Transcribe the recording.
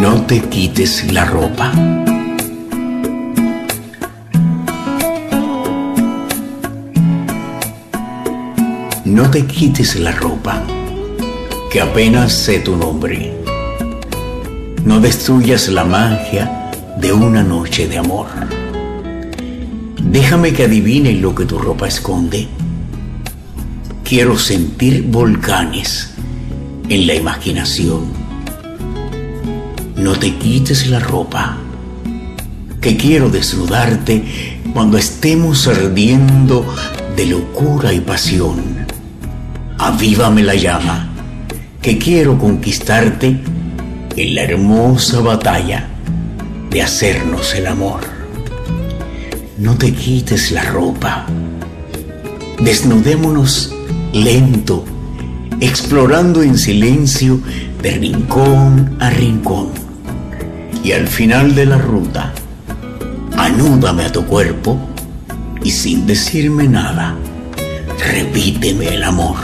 No te quites la ropa. No te quites la ropa, que apenas sé tu nombre. No destruyas la magia de una noche de amor. Déjame que adivine lo que tu ropa esconde. Quiero sentir volcanes en la imaginación. Te quites la ropa, que quiero desnudarte cuando estemos ardiendo de locura y pasión. Avívame la llama, que quiero conquistarte en la hermosa batalla de hacernos el amor. No te quites la ropa, desnudémonos lento, explorando en silencio de rincón a rincón. Y al final de la ruta, anúdame a tu cuerpo y sin decirme nada, repíteme el amor.